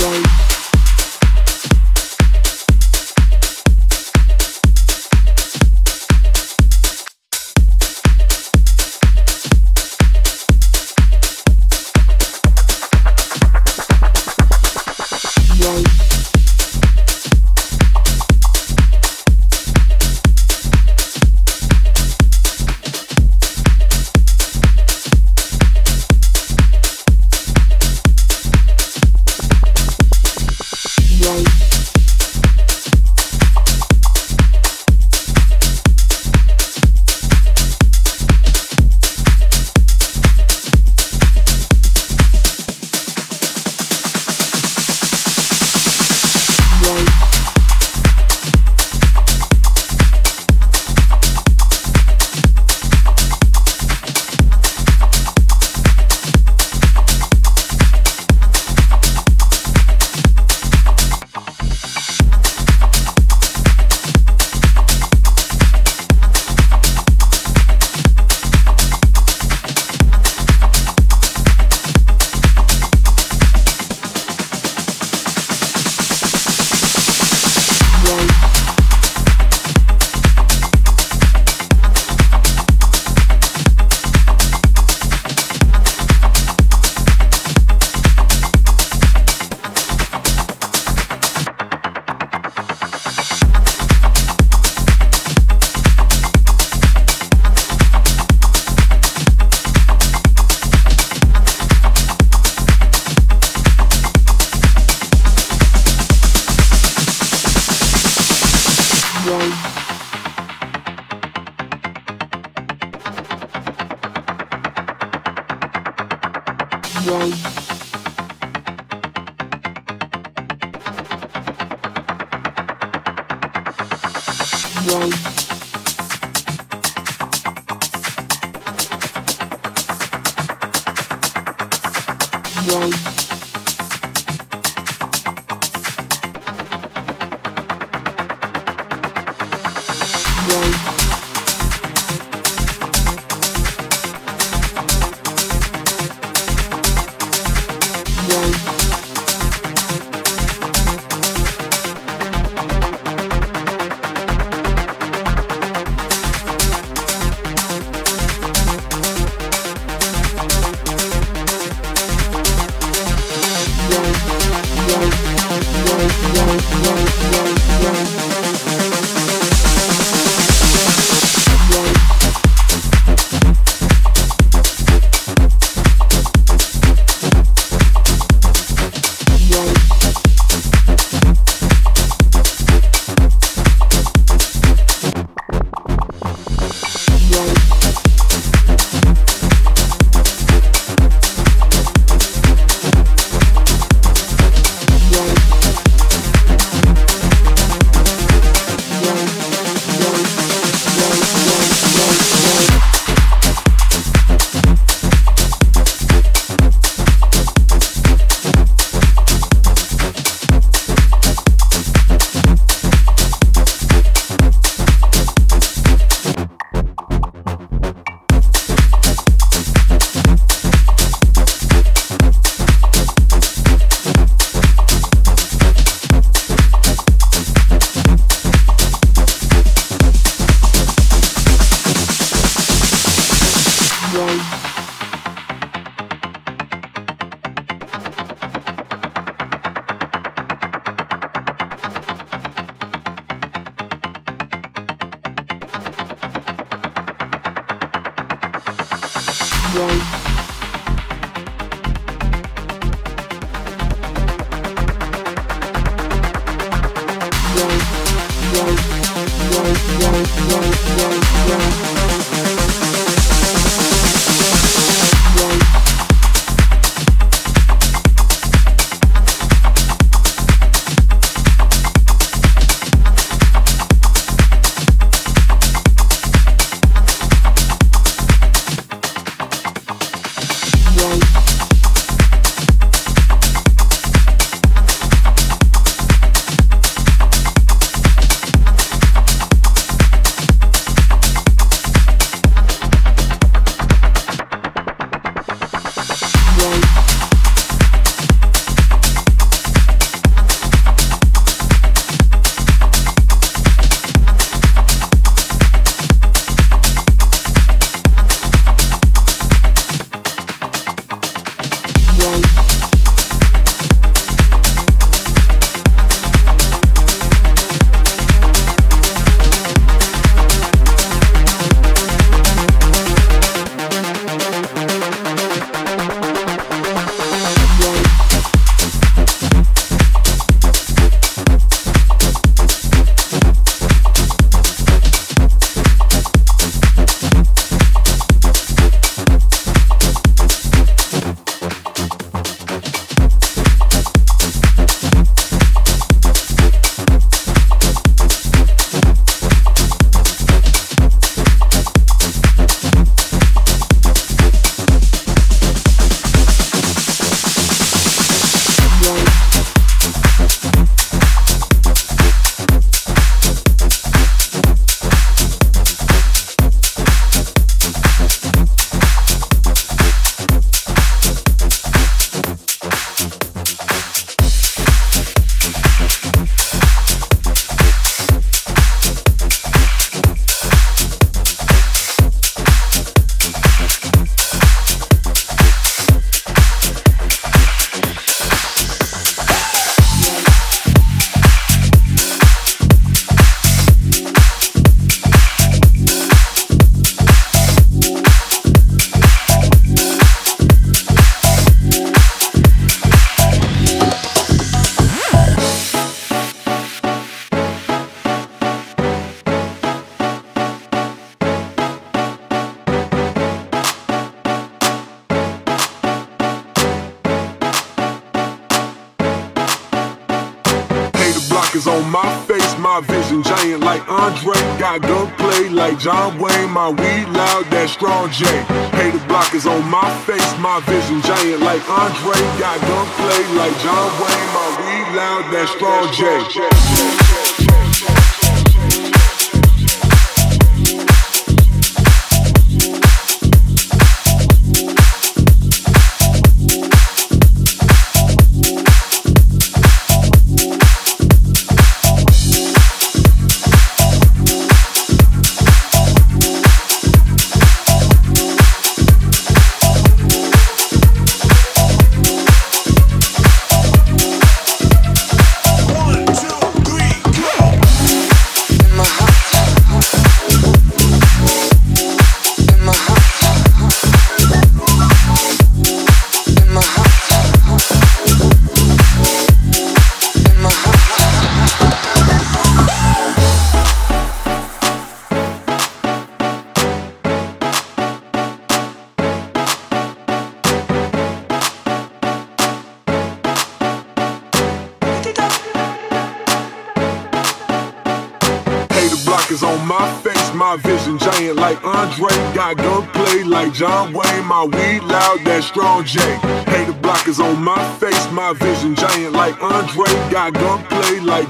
Wave. Whoa.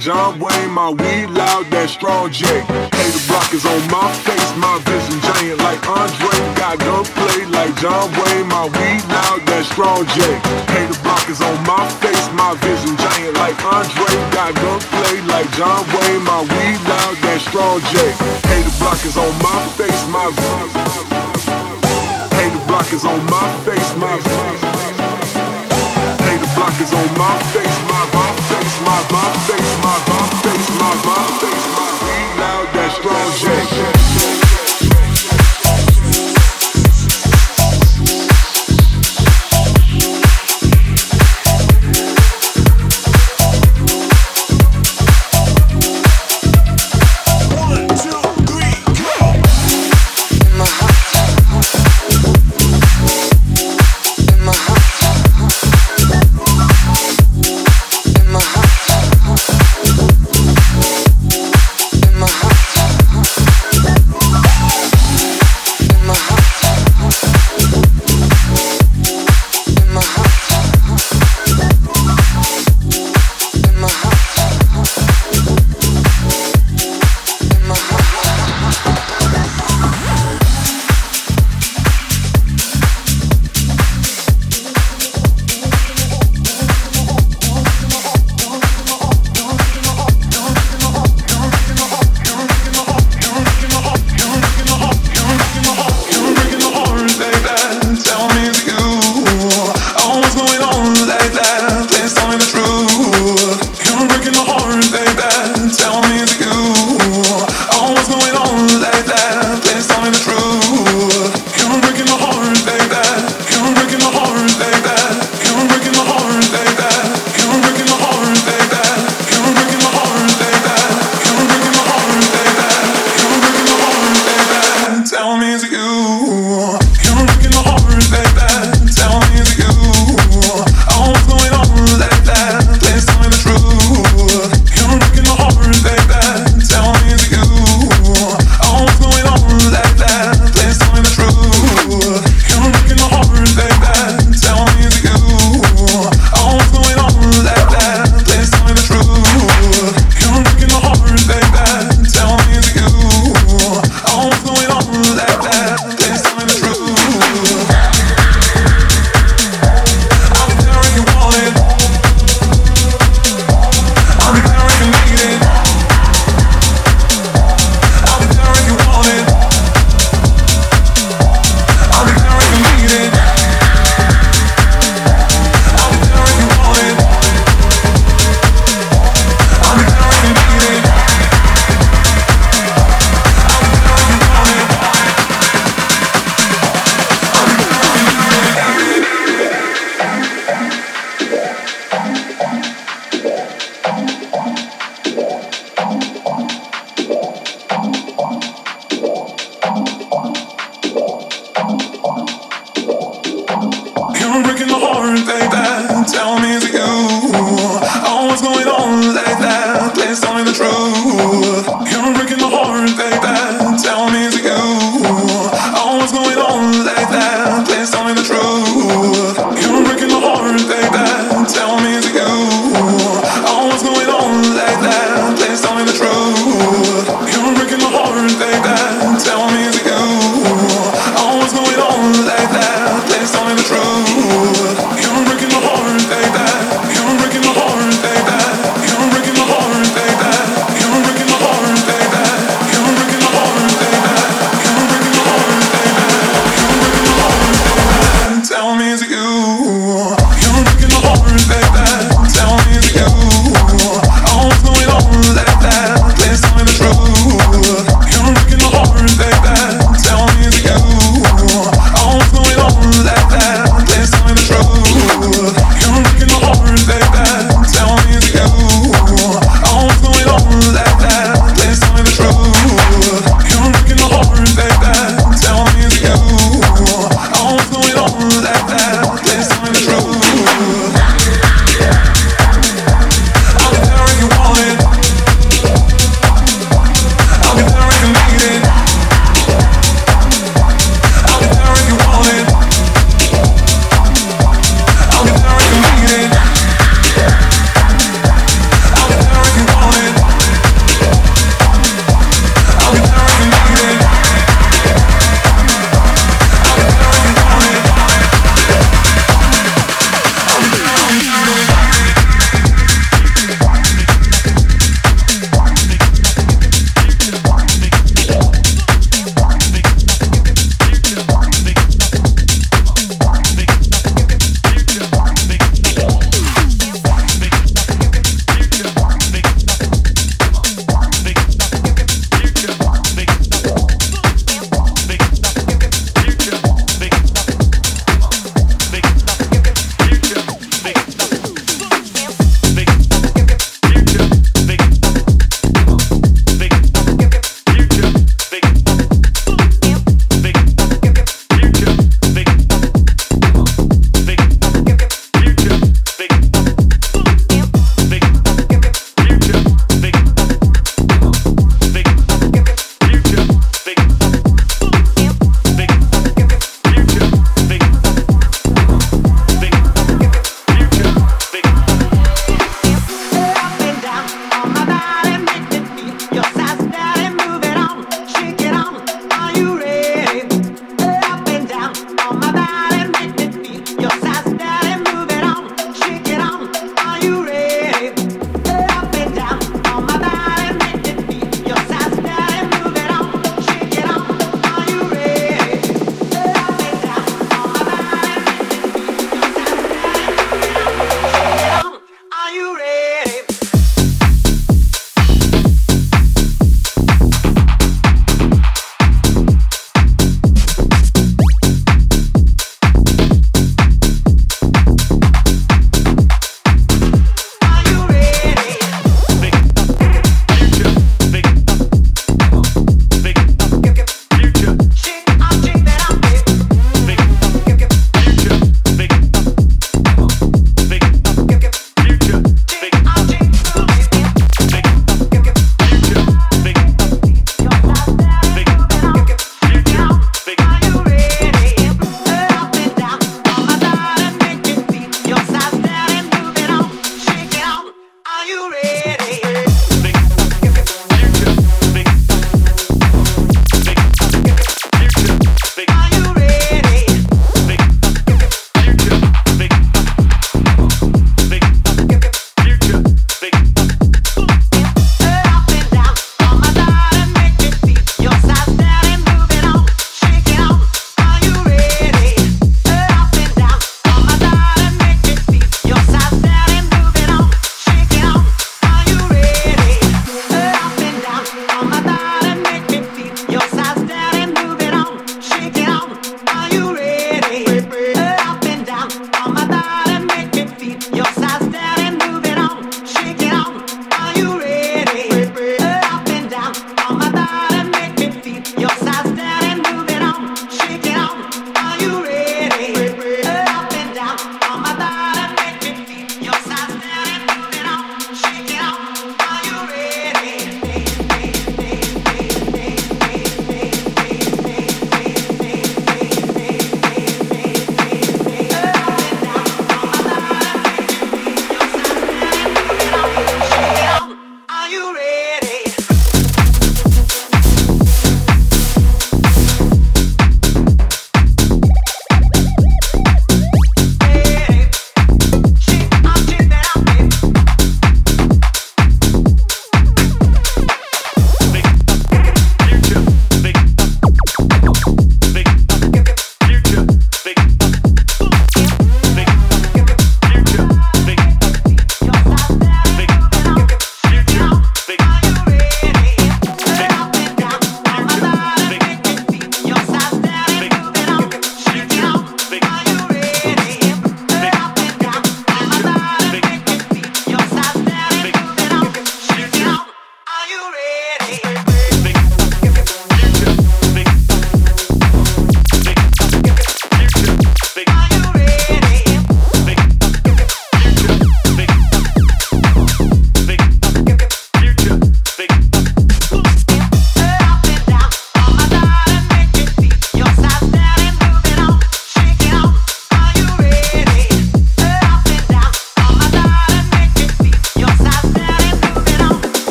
John Wayne, my weed loud, that strong J. Hater blockers on my face, my vision giant like Andre. Got gunplay like John Wayne, my weed loud, that strong J. Hater blockers on my face, my vision giant like Andre. Got gunplay like John Wayne, my weed loud, that strong J. Hater blockers on my face, my Hater blockers on my face, my Hater blockers on my face,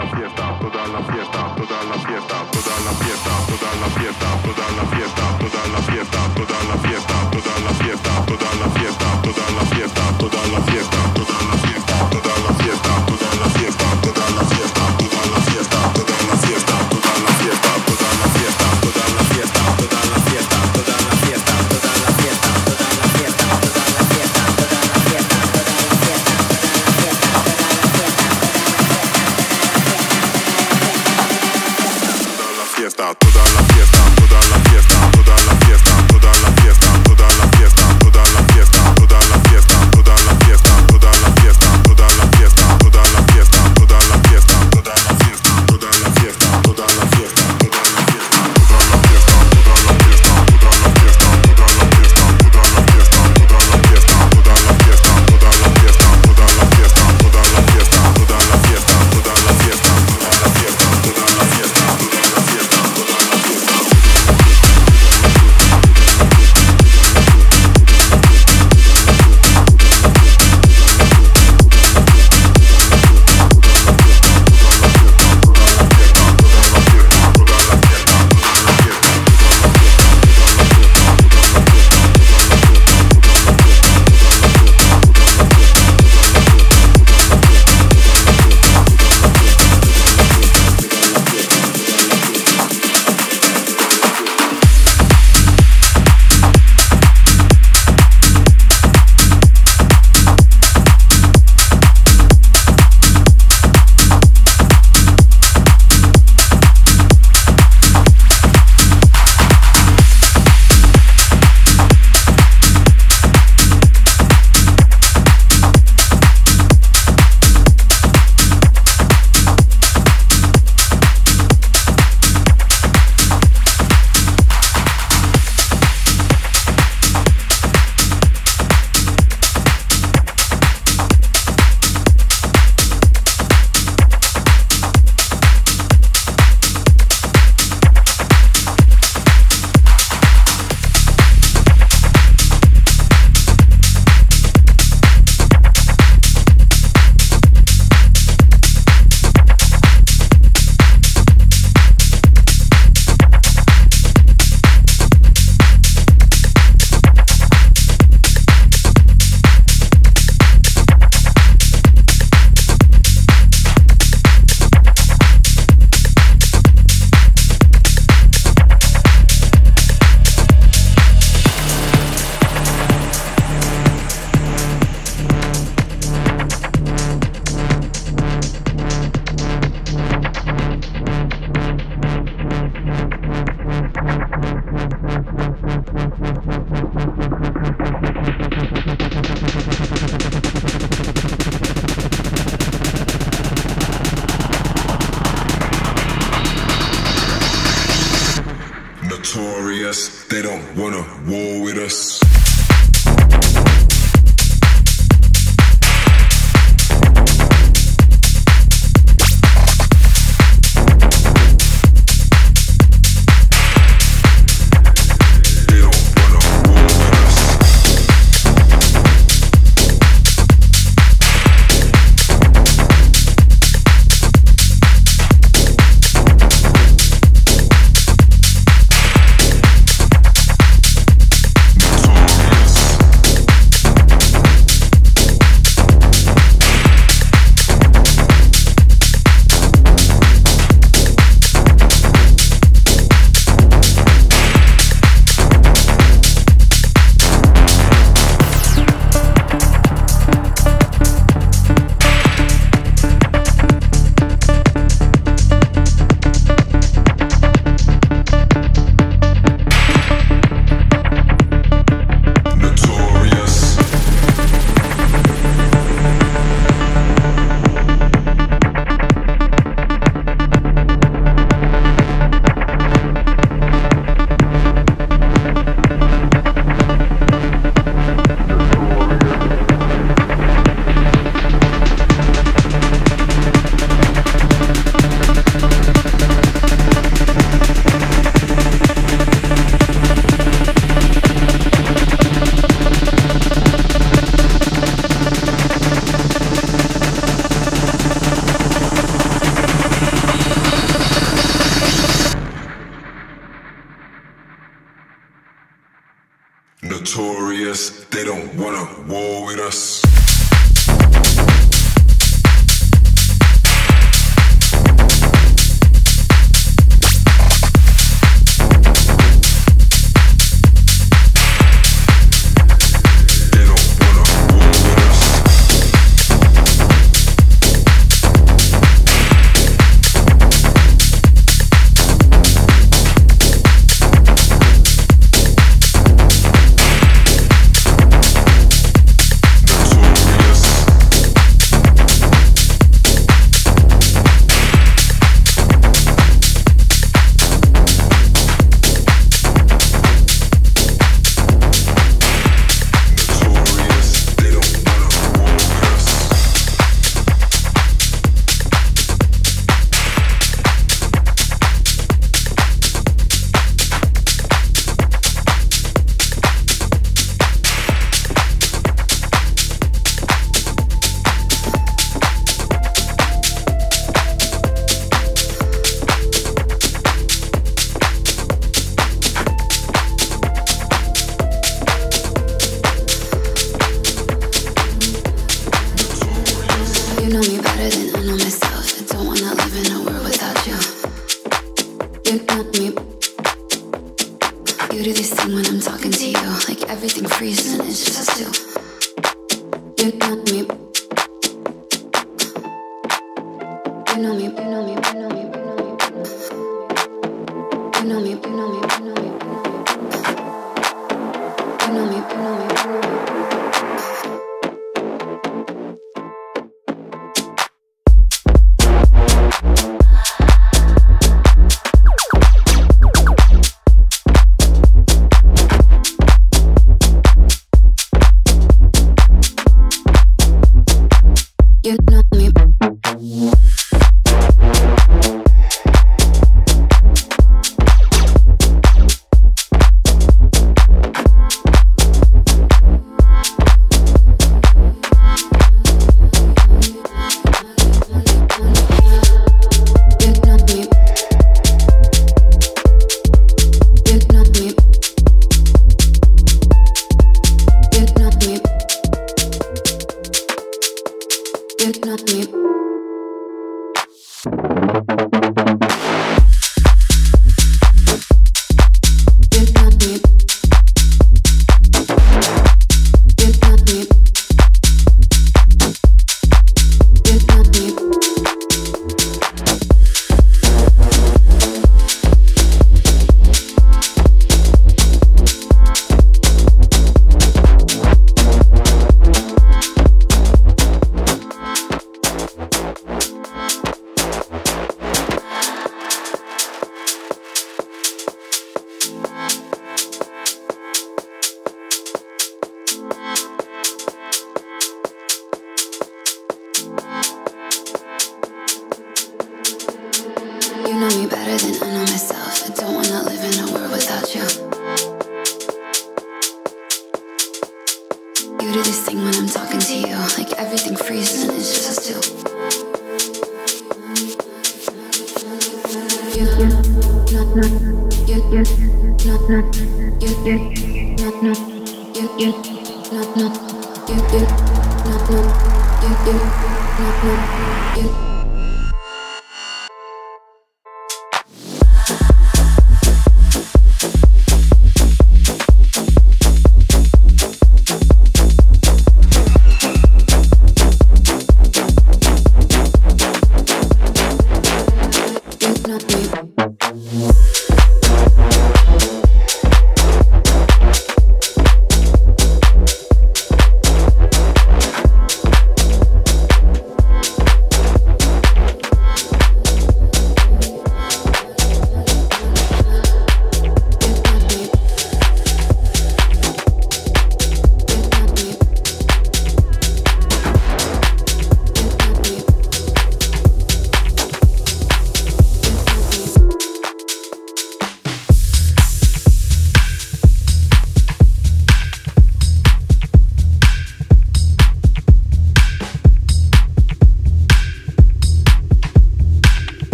la fiesta. you, not me.